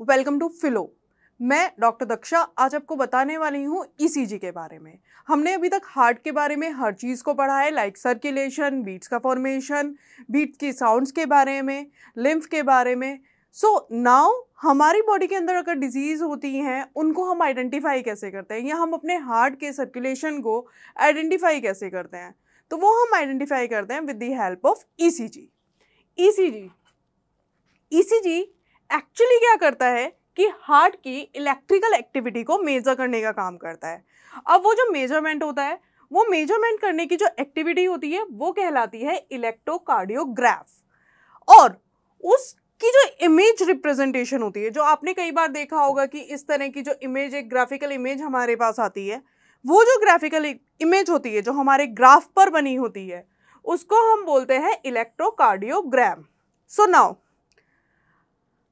Welcome to Filo. मैं doctor Daksha आज आपको बताने वाली हूँ ईसीजी के बारे में। हमने अभी तक हार्ट के बारे में हर चीज़ को पढ़ा है लाइक सर्कुलेशन बीट्स का फॉर्मेशन बीट्स की साउंड्स के बारे में लिम्फ के बारे में। सो so, नाउ हमारी बॉडी के अंदर अगर डिज़ीज़ होती हैं उनको हम आइडेंटिफाई कैसे करते हैं? या हम अपने हार्ट के सर्कुलेशन को आइडेंटिफाई कैसे करते हैं? तो वो हम आइडेंटिफाई करते हैं with the help of ECG ECG ECG actually क्या करता है कि हार्ट की इलेक्ट्रिकल एक्टिविटी को मेजर करने का काम करता है। अब वो जो मेज़रमेंट होता है, वो मेज़रमेंट करने की जो एक्टिविटी होती है, वो कहलाती है इलेक्ट्रोकार्डियोग्राफ। और उस उसकी जो इमेज रिप्रेजेंटेशन होती है, जो आपने कई बार देखा होगा कि इस तरह की जो इमेज एक ग्राफिकल इमेज हमारे पास आती है, वो जो ग्राफिकल इमेज होती है, जो हमारे ग्राफ पर बनी होती है, उसको हम बोलते हैं इलेक्ट्रोकार्डियोग्राम। सो नाउ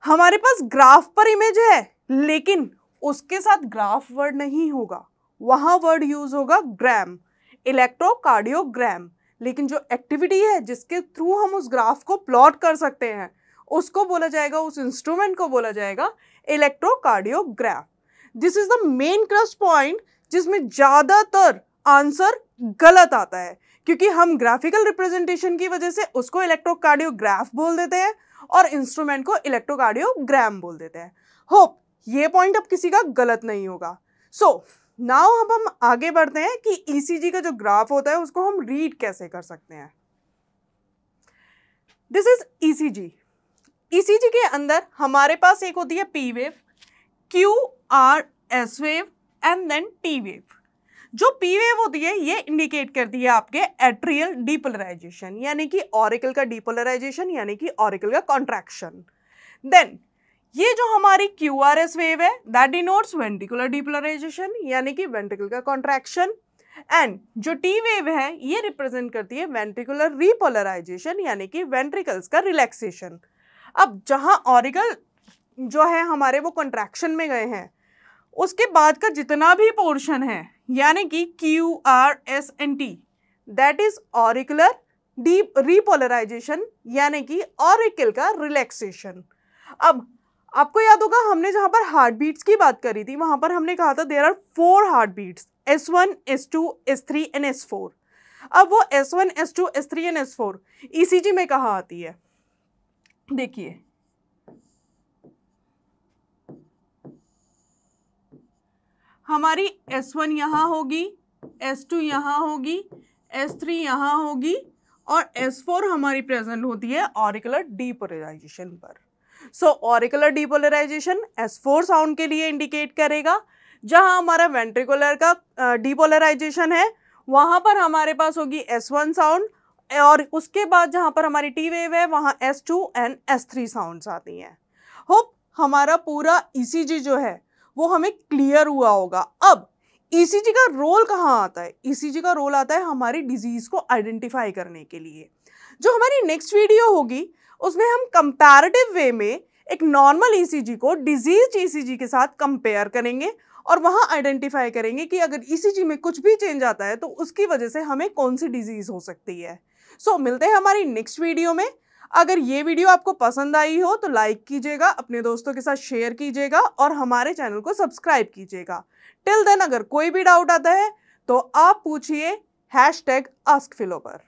हमारे पास ग्राफ पर इमेज है, लेकिन उसके साथ ग्राफ वर्ड नहीं होगा। वहाँ वर्ड यूज़ होगा ग्राम इलेक्ट्रोकार्डियोग्राम लेकिन जो एक्टिविटी है, जिसके थ्रू हम उस ग्राफ को प्लॉट कर सकते हैं, उसको बोला जाएगा, उस इंस्ट्रूमेंट को बोला जाएगा electrocardiograph this is the main crust point जिसमें ज़्यादातर आंसर गलत आता है, क्योंकि हम ग्राफिकल रिप्रेजेंटेशन की वजह से उसको इलेक्ट्रोकार्डियोग्राफ बोल देते हैं। और इंस्ट्रूमेंट को इलेक्ट्रोकार्डियोग्राम बोल देते हैं। होप ये पॉइंट अब किसी का गलत नहीं होगा। सो नाउ अब हम आगे बढ़ते हैं कि ईसीजी e का जो ग्राफ होता है, उसको हम रीड कैसे कर सकते हैं। दिस इज़ ईसीजी ईसीजी के अंदर हमारे पास एक होती है P wave Q R S wave and then T wave जो पी वेव होती है ये इंडिकेट करती है आपके एट्रियल डीपोलराइजेशन यानी कि ऑरिकल का डीपोलराइजेशन यानी कि ऑरिकल का कॉन्ट्रैक्शन देन ये जो हमारी क्यू आर एस वेव है दैट डिनोट्स वेंटिकुलर डीपोलराइजेशन यानी कि वेंट्रिकल का कॉन्ट्रैक्शन एंड जो टी वेव है, ये रिप्रेजेंट करती है वेंट्रिकुलर रिपोलराइजेशन यानी कि वेंट्रिकल्स का रिलैक्सेशन अब जहाँ ऑरिकल जो है हमारे वो कॉन्ट्रैक्शन में गए हैं उसके बाद का जितना भी पोर्शन है, यानी कि Q R S and T that is auricular deep repolarization यानी कि ऑरिकल का रिलैक्सेशन अब, आपको याद होगा, हमने जहाँ पर हार्ट बीट्स की बात करी थी, वहाँ पर हमने कहा था there are four heart beats S one S two S three and S four अब वो S one S two S three and S four E C G में कहा आती है? देखिए हमारी एस वन यहाँ होगी एस टू यहाँ होगी एस थ्री यहाँ होगी और एस फोर हमारी प्रेजेंट होती है ऑरिकुलर डीपोलराइजेशन पर। सो auricular depolarization S four sound के लिए इंडिकेट करेगा, जहाँ हमारा वेंट्रिकुलर का डीपोलराइजेशन है, वहाँ पर हमारे पास होगी एस वन साउंड और उसके बाद जहाँ पर हमारी टी वेव है, वहाँ S two and S three sounds आती हैं। होप हमारा पूरा ईसीजी e जो है वो हमें क्लियर हुआ होगा। अब ईसीजी e का रोल कहाँ आता है? ईसीजी e का रोल आता है हमारी डिज़ीज़ को आइडेंटिफाई करने के लिए। जो हमारी नेक्स्ट वीडियो होगी उसमें हम कंपैरेटिव वे में एक नॉर्मल ईसीजी को डिज़ीज़ ईसीजी के साथ कंपेयर करेंगे और वहाँ आइडेंटिफाई करेंगे कि अगर ईसीजी में कुछ भी चेंज आता है तो उसकी वजह से हमें कौन सी डिज़ीज़ हो सकती है। सो so, मिलते हैं हमारी नेक्स्ट वीडियो में। अगर ये वीडियो आपको पसंद आई हो तो लाइक कीजिएगा, अपने दोस्तों के साथ शेयर कीजिएगा और हमारे चैनल को सब्सक्राइब कीजिएगा। टिल देन अगर कोई भी डाउट आता है तो आप पूछिए हैश टैग आस्क फिलो पर।